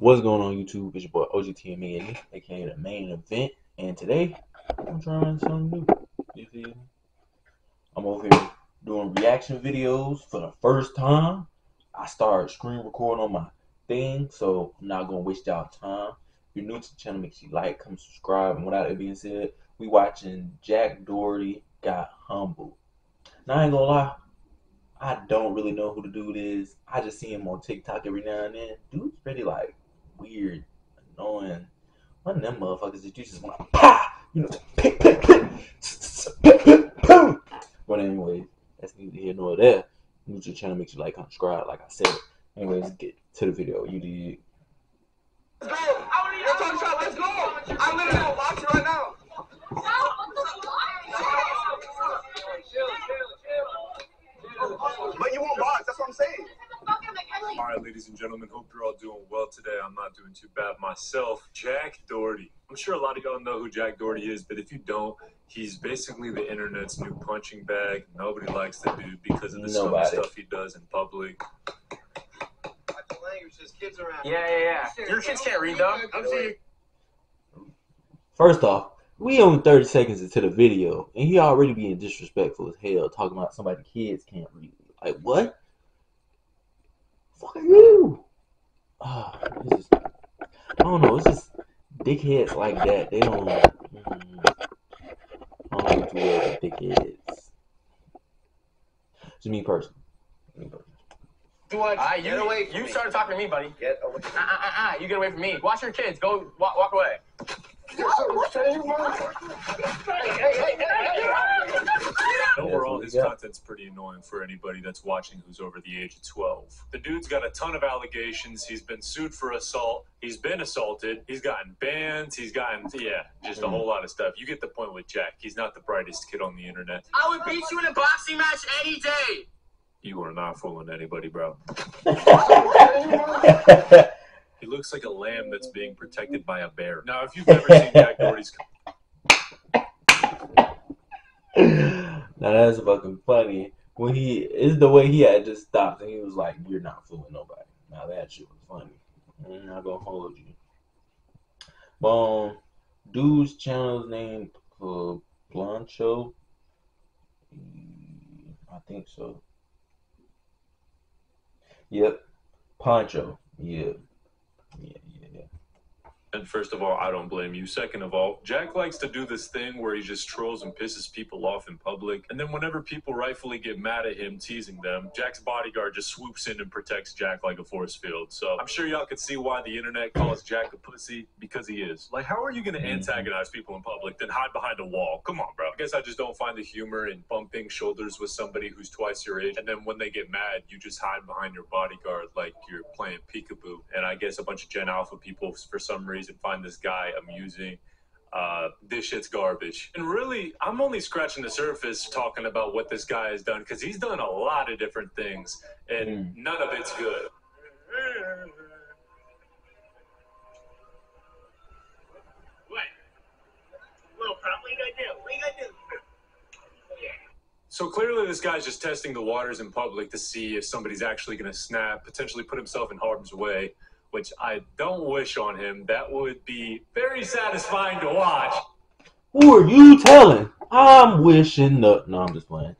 What's going on YouTube? It's your boy OGTMane, aka the main event, and today I'm trying something new. You feel me? I'm over here doing reaction videos for the first time. I started screen recording on my thing, so I'm not gonna waste y'all time. If you're new to the channel, make sure you like, come subscribe, and without it being said, we watching Jack Doherty got humbled. Now I ain't gonna lie, I don't really know who the dude is. I just see him on TikTok every now and then. Dude's pretty like weird, annoying. One of them motherfuckers that you just want to pa, you know, pick, pick, pick. But anyway, that's neither here nor there. The channel, make sure you like, subscribe, like I said. Anyways, get to the video. You did. Let's go. Let's talk shop. Let's go. I'm literally gonna watch it right now. But you won't box. That's what I'm saying. All right, ladies and gentlemen, hope you're all doing well today. I'm not doing too bad myself. Jack Doherty. I'm sure a lot of y'all know who Jack Doherty is, but if you don't, he's basically the internet's new punching bag. Nobody likes the dude because of the Nobody. stuff he does in public. Yeah, yeah, yeah. Your kids can't read though. I'm seeing. First off, we only 30 seconds into the video, and he already being disrespectful as hell, talking about somebody kids can't read. Like, what? Fuck are you? Ah, it's just, I don't know. It's just dickheads like that. They don't. Mm, I don't do too well with dickheads. Just me personally. Me personally. What? Ah, you, Get away from you me. started talking to me, buddy. Get away. Ah, ah, ah, ah, you get away from me. Watch your kids. Go walk, walk away. Overall, what his we got. content's pretty annoying for anybody that's watching who's over the age of 12. The dude's got a ton of allegations. He's been sued for assault. He's been assaulted. He's gotten bans. He's gotten, yeah, just a Mm. whole lot of stuff. You get the point with Jack. He's not the brightest kid on the internet. I would beat you in a boxing match any day. You are not fooling anybody, bro. He looks like a lamb that's being protected by a bear. Now, if you've ever seen Jack Doherty's now that's fucking funny. When he is the way he had just stopped and he was like, "You're not fooling nobody." Now that shit was funny. I'm not gonna hold you. But um, dude's channel's name uh, Blancho. I think so. Yep, Poncho. Yeah, yeah. And first of all, I don't blame you. Second of all, Jack likes to do this thing where he just trolls and pisses people off in public. And then whenever people rightfully get mad at him teasing them, Jack's bodyguard just swoops in and protects Jack like a force field. So I'm sure y'all can see why the internet calls Jack a pussy because he is. Like, how are you going to mm-hmm. antagonize people in public then hide behind a wall? Come on, bro. I guess I just don't find the humor in bumping shoulders with somebody who's twice your age. And then when they get mad, you just hide behind your bodyguard like you're playing peekaboo. And I guess a bunch of Gen Alpha people, for some reason, find this guy amusing. Uh, this shit's garbage. And really, I'm only scratching the surface talking about what this guy has done because he's done a lot of different things and none of it's good. What? Little pop, what you gonna do? What you gonna do? So clearly, this guy's just testing the waters in public to see if somebody's actually going to snap, potentially put himself in harm's way, which I don't wish on him. That would be very satisfying to watch. Who are you telling? I'm wishing no. No, I'm just playing.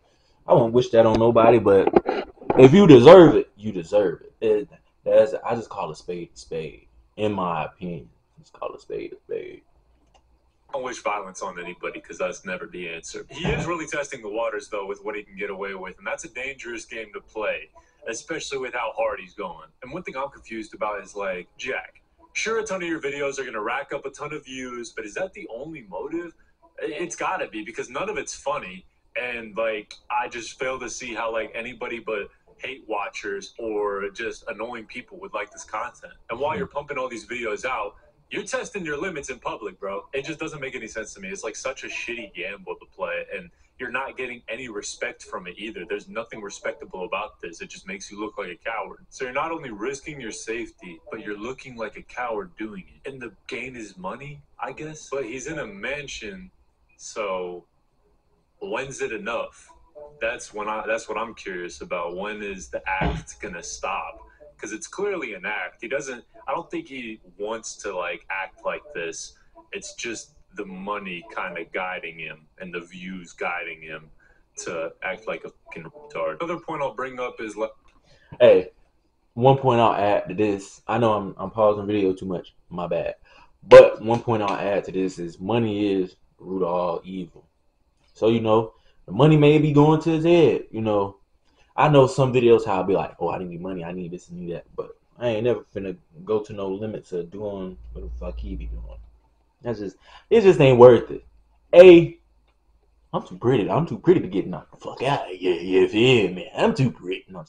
I won't wish that on nobody, but if you deserve it, you deserve it. it that's I just call a spade a spade. In my opinion, just call a spade a spade. Don't wish violence on anybody because that's never the answer. He is really testing the waters, though, with what he can get away with, and that's a dangerous game to play, especially with how hard he's going. And one thing I'm confused about is like, Jack, sure, a ton of your videos are going to rack up a ton of views, but is that the only motive? It's got to be because none of it's funny, and like, I just fail to see how like anybody but hate watchers or just annoying people would like this content. And while you're pumping all these videos out, you're testing your limits in public, bro. It just doesn't make any sense to me. It's like such a shitty gamble to play, and you're not getting any respect from it either. There's nothing respectable about this. It just makes you look like a coward. So you're not only risking your safety, but you're looking like a coward doing it. And the gain is money, I guess. But he's in a mansion, so when's it enough? That's when I that's what I'm curious about. When is the act gonna stop? Because it's clearly an act. He doesn't. I don't think he wants to like act like this. It's just the money kind of guiding him and the views guiding him to act like a fucking retard. Another point I'll bring up is like Hey, one point I'll add to this. I know I'm I'm pausing video too much. My bad. But one point I'll add to this is money is root of all evil. So you know, the money may be going to his head. You know, I know some videos how I'll be like, oh, I need money, I need this and need that, but I ain't never finna go to no limits of doing what the fuck he be doing. That's just it just ain't worth it. A I'm too pretty. I'm too pretty to get knocked the fuck out here. You feel me? I'm too pretty. No,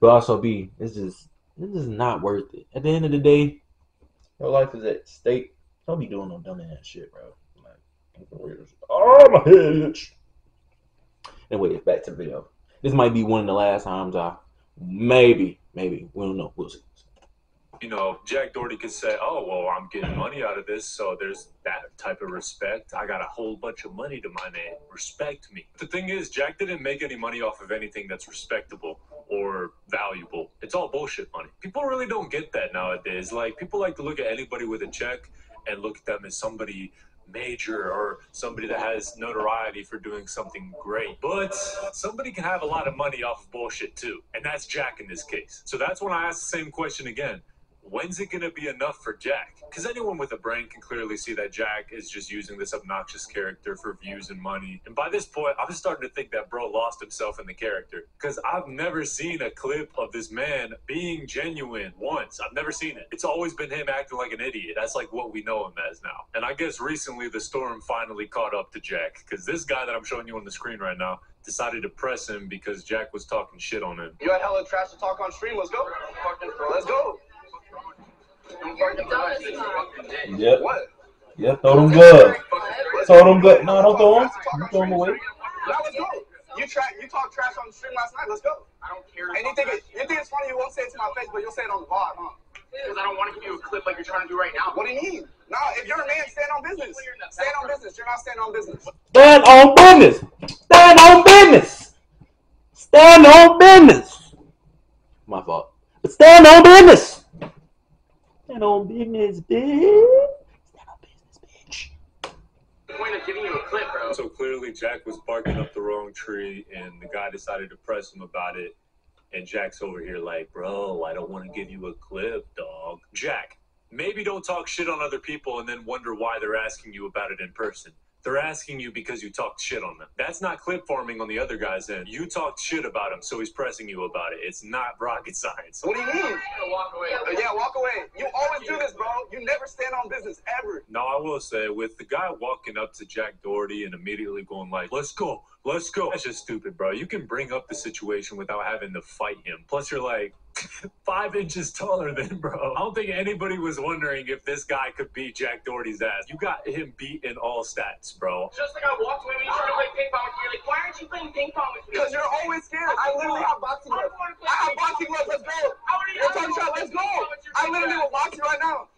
but also B, it's just it's just not worth it. At the end of the day, your life is at stake. Don't be doing no dumb ass shit, bro. Like, oh my head itch. Anyway, back to the video. This might be one of the last times I maybe, maybe, we don't know. We'll see. you know, Jack Doherty could say, "Oh, well, I'm getting money out of this, so there's that type of respect. I got a whole bunch of money to my name. Respect me." The thing is, Jack didn't make any money off of anything that's respectable or valuable. It's all bullshit money. People really don't get that nowadays. Like people like to look at anybody with a check and look at them as somebody major or somebody that has notoriety for doing something great. But somebody can have a lot of money off of bullshit too. And that's Jack in this case. So that's when I ask the same question again. When's it going to be enough for Jack? Because anyone with a brain can clearly see that Jack is just using this obnoxious character for views and money. And by this point, I'm just starting to think that bro lost himself in the character. Because I've never seen a clip of this man being genuine once. I've never seen it. It's always been him acting like an idiot. That's like what we know him as now. And I guess recently the storm finally caught up to Jack. Because this guy that I'm showing you on the screen right now decided to press him because Jack was talking shit on him. You had hella trash to talk on stream. Let's go. Let's go. Yep. What? Yep. Throw them gloves. Throw them gloves. No, don't throw them. You throw them away. Now let's go. You tra- you talked trash on the stream last night. Let's go. I don't care. And you think it, you think it's funny? You won't say it to my face, but you'll say it on the VOD, huh? Because I don't want to give you a clip like you're trying to do right now. What do you mean? Nah, if you're a man, stand on business. Stand on business. You're not standing on business. Stand on business. Stand on business. Stand on business. My fault. But stand on business. Stand on business, bitch. Stand on business, bitch. The point of giving you a clip, bro. So clearly, Jack was barking up the wrong tree, and the guy decided to press him about it. And Jack's over here like, bro, I don't want to give you a clip, dog. Jack, maybe don't talk shit on other people and then wonder why they're asking you about it in person. They're asking you because you talked shit on them. That's not clip farming on the other guy's end. You talked shit about him, so he's pressing you about it. It's not rocket science. What do you mean? Walk away. Uh, yeah, walk away. You always do this, bro. You never stand on business ever. No, I will say, with the guy walking up to Jack Doherty and immediately going like, "Let's go, let's go," that's just stupid, bro. You can bring up the situation without having to fight him. Plus, you're like five inches taller than bro. I don't think anybody was wondering if this guy could beat Jack Doherty's ass. You got him beat in all stats, bro. Just like I walked away when you tried to play ping pong with me. You're like, why aren't you playing ping pong with me? Because you're always scared. I literally have boxing I gloves. don't want to play I have boxing gloves. you. Let's go. I wanna- You're talking shot. Let's go. I literally will box you right now.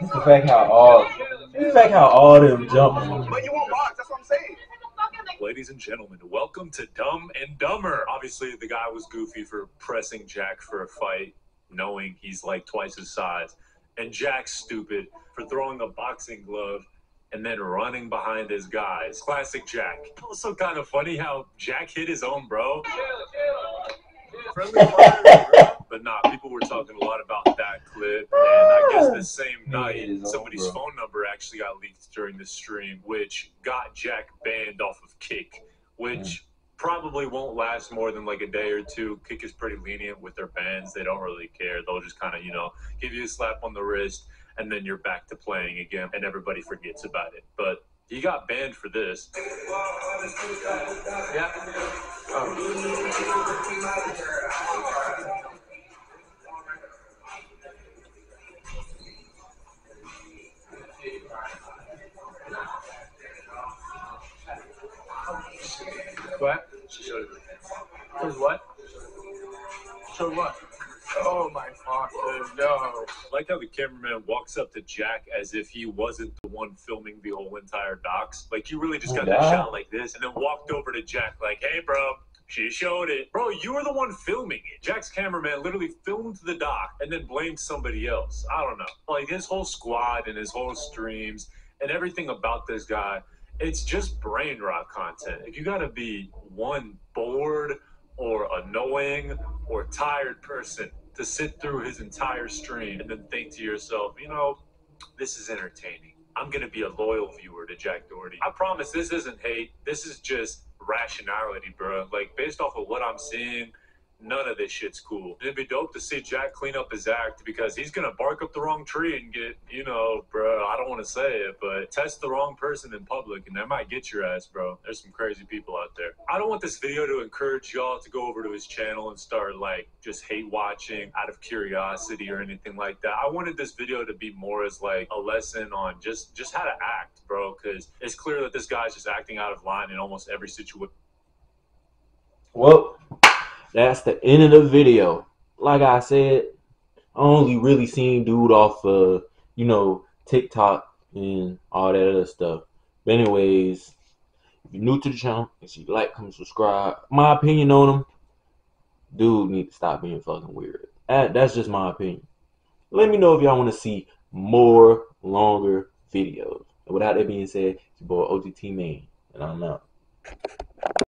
It's the fact how all, it's the fact how all them jump. But you won't box. That's what I'm saying. Ladies and gentlemen, welcome to Dumb and Dumber. Obviously, the guy was goofy for pressing Jack for a fight, knowing he's like twice his size. And Jack's stupid for throwing a boxing glove and then running behind his guys. Classic Jack. Also, kind of funny how Jack hit his own bro. Friendly fire, but nah, people were talking a lot about that clip, and I guess the same night, somebody's phone number actually got leaked during the stream, which got Jack banned off of Kick, which probably won't last more than like a day or two. Kick is pretty lenient with their bans; they don't really care. They'll just kind of, you know, give you a slap on the wrist, and then you're back to playing again, and everybody forgets about it. But he got banned for this. Yeah. What? She showed it. Shows what? Showed what? Oh my fuck, dude, no. like how the cameraman walks up to Jack as if he wasn't the one filming the whole entire docs. Like he really just got that shot like this, and then walked over to Jack like, "Hey, bro, She showed it. Bro, you were the one filming it. Jack's cameraman literally filmed the doc and then blamed somebody else. I don't know. Like his whole squad and his whole streams and everything about this guy, it's just brain rot content. If you gotta be one bored or annoying or tired person to sit through his entire stream and then think to yourself, you know, this is entertaining. I'm gonna be a loyal viewer to Jack Doherty. I promise this isn't hate. This is just rationality, bro. Like based off of what I'm seeing, none of this shit's cool. It'd be dope to see Jack clean up his act because he's gonna bark up the wrong tree and get, you know, bro. I don't want to say it, but test the wrong person in public and that might get your ass, bro. There's some crazy people out there. I don't want this video to encourage y'all to go over to his channel and start like just hate watching out of curiosity or anything like that. I wanted this video to be more as like a lesson on just just how to act, bro, because it's clear that this guy's just acting out of line in almost every situation. Well, that's the end of the video. Like I said, I only really seen dude off of, you know, TikTok and all that other stuff. But anyways, if you're new to the channel, sure you like, comment, subscribe. My opinion on him, dude need to stop being fucking weird. That, that's just my opinion. Let me know if y'all want to see more longer videos. And without that being said, it's your boy OGT Mane, and I'm out.